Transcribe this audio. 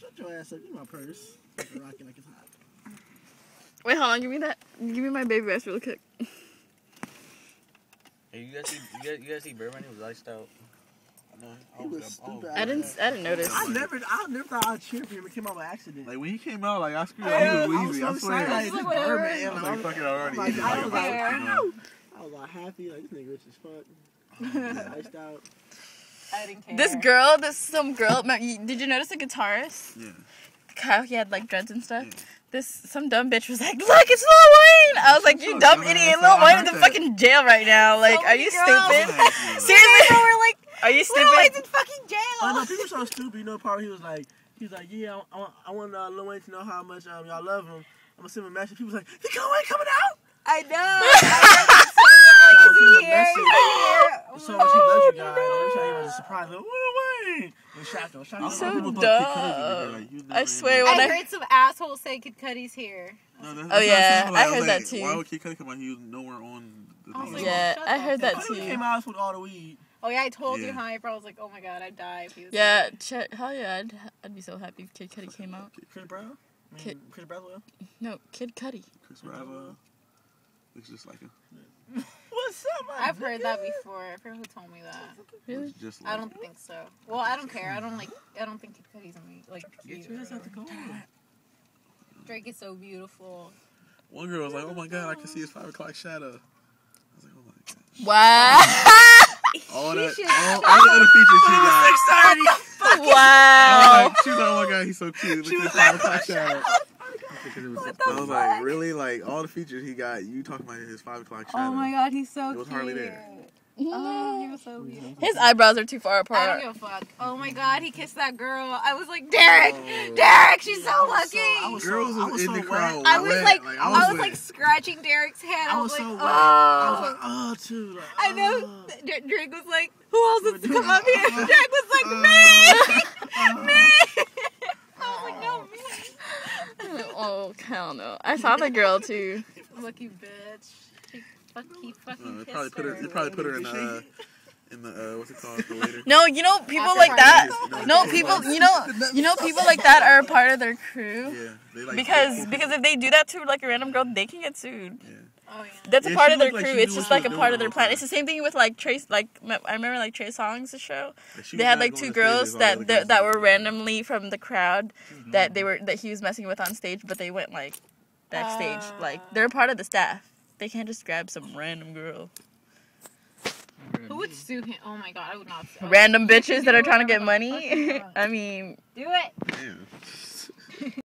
Shut your ass up. Give me my purse. Rocking like it's hot. Wait, hold on. Give me that. Give me my baby vest real quick. Hey, you guys see, you guys, you guys see Birdman? He was iced out. No, He was stupid. Oh, I didn't. I didn't notice. I never, I never thought I'd cheer for him. It came out by accident. Like when he came out, like I screwed Yeah, up. He I was was wheezy. so I swear. excited. I Like, was this like, Birdman. I was like, fuck it already. Like, I don't care. Yeah. I was all happy. Like, this nigga rich as fuck. Iced out. I didn't care. This girl, this some girl. Did you notice the guitarist? Yeah. How he had like dreads and stuff. Yeah. This some dumb bitch was like, "Look, it's Lil Wayne." I was like, "You Oh, dumb dumbass. idiot! Lil Wayne heard is in that. fucking jail right now. Like, are you many stupid? Yeah. Seriously, we're like, are you stupid? Lil Wayne's stupid?" in fucking I jail. know people so stupid. You know, part he was like, he was like, yeah, I, I want, I want uh, Lil Wayne to know how much um, y'all love him. I'm gonna send him a message. People was like, the Lil Wayne coming out. I know. I So Is send Every time a surprise, like, Lil Wayne. And Shaka, Shaka. So People Kid Cudi dumb. like, you I swear when I I- heard some asshole say Kid Cudi's here. No, that's- Oh, that's what I'm yeah, saying, I heard was that too. Why would Kid Cudi come out? He was nowhere on the I like, Yeah, shut I heard that up. When he too. came out, with all the weed. Oh yeah, I told you Yeah. how I bro was like, oh my god, I'd die if he was Yeah, here. Hell yeah, I'd, I'd be so happy if Kid Cudi came out. Chris Brown? I mean, Kid- Chris Bradwell? No, Kid Cudi. Chris Rava looks just like him. What's up, I've heard that before. I forgot who told me that. Really? Just like I don't think so. Well, I don't care. I don't like. I don't think Kid Cudi's me like cute. or whatever. Drake is so beautiful. One girl was like, "Oh my god, I can see his five o'clock shadow." I was like, "Oh my god!" Wow. All that, all, all the other features she got. I was wow. like, she was like, "Oh my god, he's so cute." Look at his five o'clock oh shadow. I was like, "Really? Like all the features he got? You talking about his five o'clock shadow?" Oh my god, he's so It was cute. hardly there. Oh, he was so beautiful. His eyebrows are too far I apart. don't give a fuck. Oh my god, he kissed that girl. I was like, Derek, Oh. Derek, she's so I was lucky. so- I was Girls so, I was was in so the crowd. I was like, Like, I I was, was like scratching Derek's head. I I was was so like, wet. I was oh. like, oh, oh too. Like, I know. oh. D- was like, who else wants to come up here? Uh, Drake was like, uh. me, me. I was like, no, me. Hell no! I saw the girl too. Lucky bitch. She fuck, fucking Uh, they probably put her. her. They probably put her in the uh, in the uh, what's it called? The later. No, you know people After like party. that. No, people. You know, you know people like that are a part of their crew. Yeah, they like Because because if they do that to like a random girl, they can get sued. Yeah. Oh yeah. That's a Yeah, part of their looked like crew. It's just like a part of their plan. It's the same thing with like Trace. Like I remember like Trey Songz the show. Like, They had like two girls that that, that were randomly from the crowd that they were that he was messing with on stage, but they went like backstage. Ah. Like they're part of the staff. They can't just grab some random girl. Who would sue him? Oh my god, I would not sue. Random bitches that are trying to get Whatever the fuck money. I mean, Do it. Damn.